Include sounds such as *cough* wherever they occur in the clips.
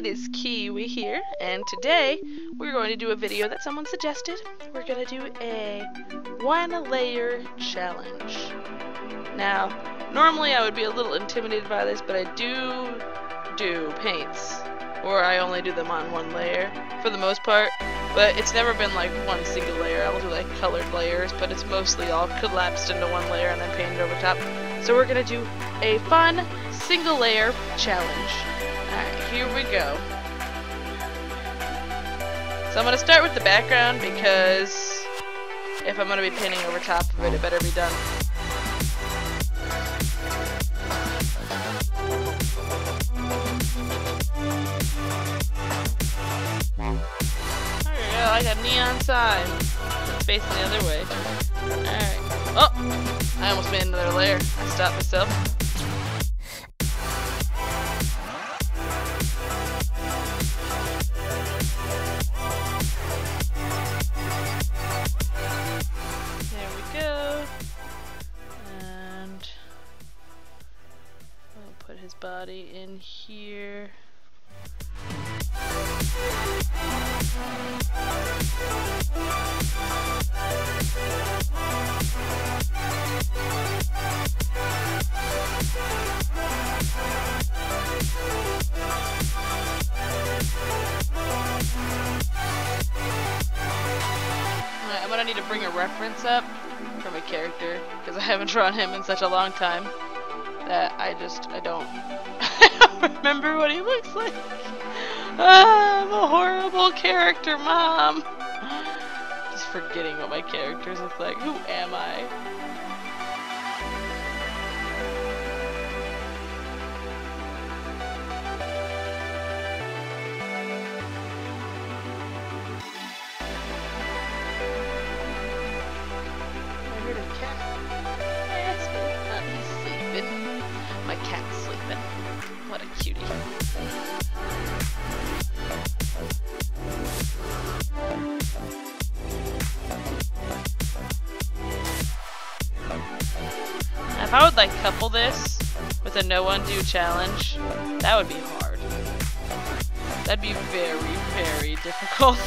it is Kiwi here, and today we're going to do a video that someone suggested. We're going to do a one layer challenge. Now, normally I would be a little intimidated by this, but I do do paints, or I only do them on one layer for the most part, but it's never been like one single layer. I'll do like colored layers, but it's mostly all collapsed into one layer and then painted over top. So we're going to do a fun single layer challenge. Alright, here we go. So I'm going to start with the background because if I'm going to be painting over top of it, it better be done. I got neon sign. Facing the other way. Alright. Oh! I almost made another layer. I stopped myself. In here. I'm gonna need to bring a reference up from a character because I haven't drawn him in such a long time that I just, I don't *laughs* remember what he looks like. Ah, I'm a horrible character, Mom. Just forgetting what my characters look like. Who am I? If I would like couple this with a no undo challenge, that would be hard. That'd be very, very *laughs* difficult.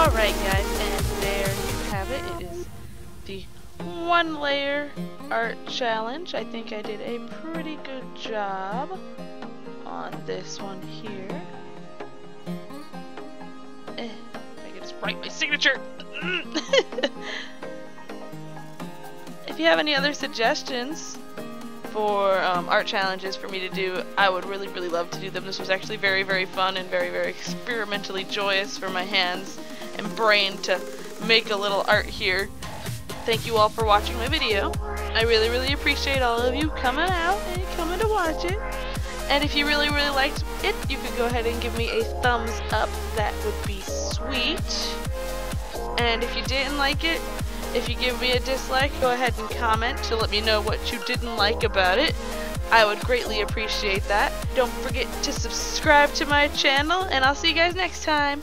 Alright guys, and there you have it. It is the one layer art challenge. I think I did a pretty good job on this one here. Eh, I can just write my signature. *laughs* if you have any other suggestions for um, art challenges for me to do, I would really, really love to do them. This was actually very, very fun and very, very experimentally joyous for my hands and brain to make a little art here. Thank you all for watching my video. I really, really appreciate all of you coming out and coming to watch it. And if you really, really liked it, you could go ahead and give me a thumbs up. That would be sweet. And if you didn't like it, if you give me a dislike, go ahead and comment to let me know what you didn't like about it. I would greatly appreciate that. Don't forget to subscribe to my channel, and I'll see you guys next time.